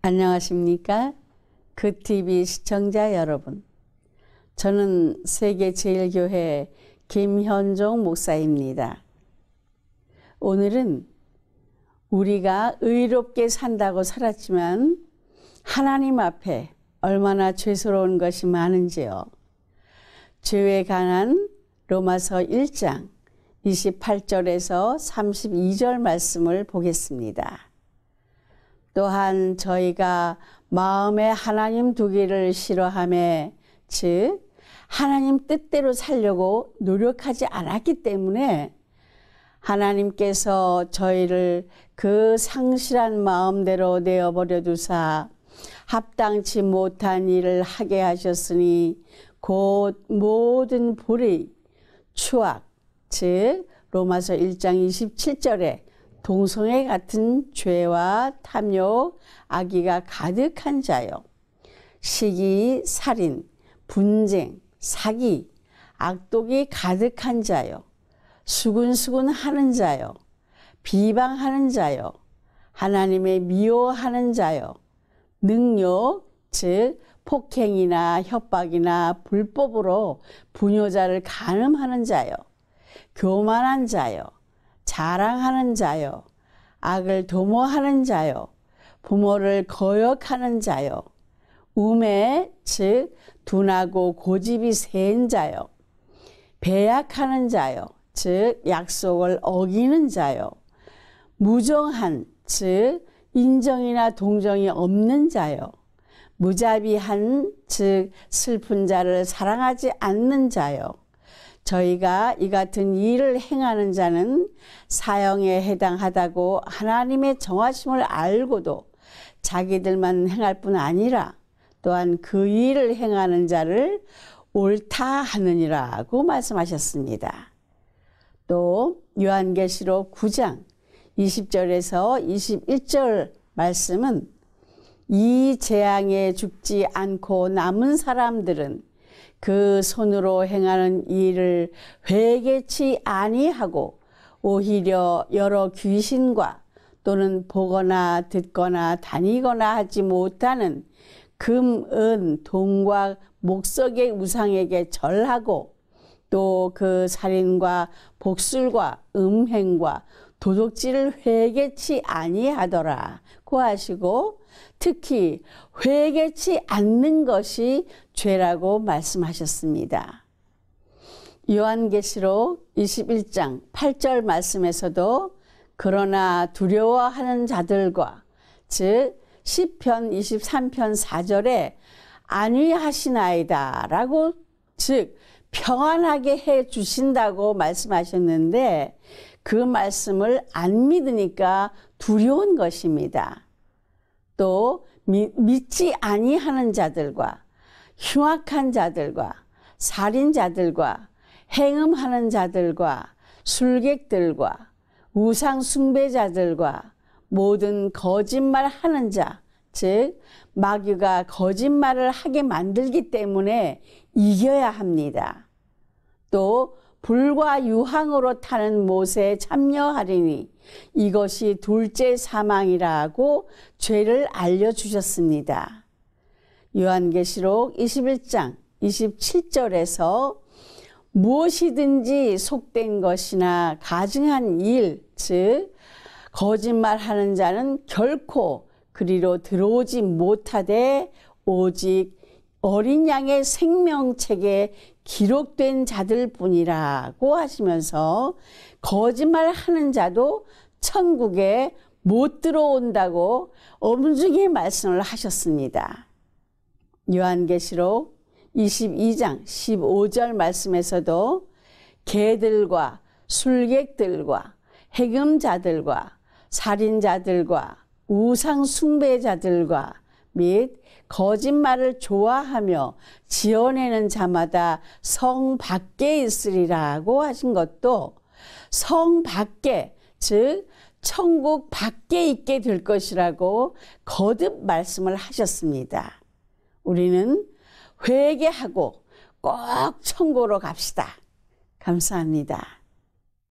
안녕하십니까? 그 TV 시청자 여러분. 저는 세계 제일교회 김현종 목사입니다. 오늘은 우리가 의롭게 산다고 살았지만 하나님 앞에 얼마나 죄스러운 것이 많은지요. 죄에 관한 로마서 1장 28절에서 32절 말씀을 보겠습니다. 또한 저희가 마음에 하나님 두기를 싫어함에 즉 하나님 뜻대로 살려고 노력하지 않았기 때문에 하나님께서 저희를 그 상실한 마음대로 내어버려 두사 합당치 못한 일을 하게 하셨으니 곧 모든 불의, 추악, 즉 로마서 1장 27절에 동성애 같은 죄와 탐욕, 악의가 가득한 자요. 시기, 살인, 분쟁, 사기, 악독이 가득한 자요. 수군수군 하는 자요. 비방하는 자요. 하나님의 미워하는 자요. 능력, 즉 폭행이나 협박이나 불법으로 부녀자를 간음하는 자요. 교만한 자요. 자랑하는 자요. 악을 도모하는 자요. 부모를 거역하는 자요. 우매, 즉 둔하고 고집이 센 자요. 배약하는 자요. 즉 약속을 어기는 자요. 무정한, 즉 인정이나 동정이 없는 자요. 무자비한, 즉 슬픈 자를 사랑하지 않는 자요. 저희가 이 같은 일을 행하는 자는 사형에 해당하다고 하나님의 정하심을 알고도 자기들만 행할 뿐 아니라 또한 그 일을 행하는 자를 옳다 하느니라고 말씀하셨습니다. 또 요한계시록 9장 20절에서 21절 말씀은 이 재앙에 죽지 않고 남은 사람들은 그 손으로 행하는 일을 회개치 아니하고 오히려 여러 귀신과 또는 보거나 듣거나 다니거나 하지 못하는 금, 은, 동과 목석의 우상에게 절하고 또 그 살인과 복술과 음행과 도둑질을 회개치 아니하더라 고 하시고 특히 회개치 않는 것이 죄라고 말씀하셨습니다. 요한계시록 21장 8절 말씀에서도 그러나 두려워하는 자들과 즉 시편 23편 4절에 안위하시나이다 라고 즉 평안하게 해 주신다고 말씀하셨는데 그 말씀을 안 믿으니까 두려운 것입니다. 또 미, 믿지 아니하는 자들과 흉악한 자들과 살인자들과 행음하는 자들과 술객들과 우상 숭배자들과 모든 거짓말 하는 자, 즉 마귀가 거짓말을 하게 만들기 때문에 이겨야 합니다. 또 불과 유황으로 타는 못에 참여하리니 이것이 둘째 사망이라고 죄를 알려주셨습니다. 요한계시록 21장 27절에서 무엇이든지 속된 것이나 가증한 일, 즉 거짓말하는 자는 결코 그리로 들어오지 못하되 오직 어린 양의 생명책에 기록된 자들 뿐이라고 하시면서 거짓말 하는 자도 천국에 못 들어온다고 엄중히 말씀을 하셨습니다. 요한계시록 22장 15절 말씀에서도 개들과 술객들과 해금자들과 살인자들과 우상 숭배자들과 및 거짓말을 좋아하며 지어내는 자마다 성 밖에 있으리라고 하신 것도 성 밖에 즉 천국 밖에 있게 될 것이라고 거듭 말씀을 하셨습니다. 우리는 회개하고 꼭 천국으로 갑시다. 감사합니다.